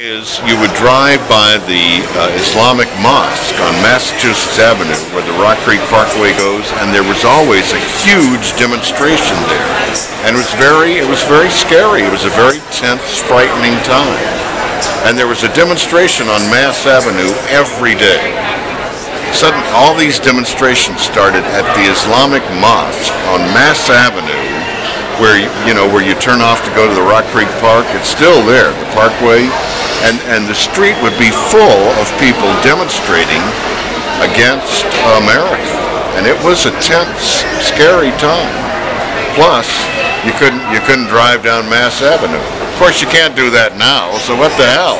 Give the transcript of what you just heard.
is you would drive by the uh, Islamic Mosque on Massachusetts Avenue where the Rock Creek Parkway goes and there was always a huge demonstration there. And it was very it was very scary. It was a very tense frightening time. And there was a demonstration on Mass Avenue every day. Suddenly all these demonstrations started at the Islamic Mosque on Mass Avenue where you, you know where you turn off to go to the Rock Creek Park. It's still there. The parkway and, and the street would be full of people demonstrating against America. And it was a tense, scary time. Plus, you couldn't you couldn't drive down Mass Avenue. Of course, you can't do that now. So what the hell?